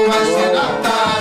vai ser Natal.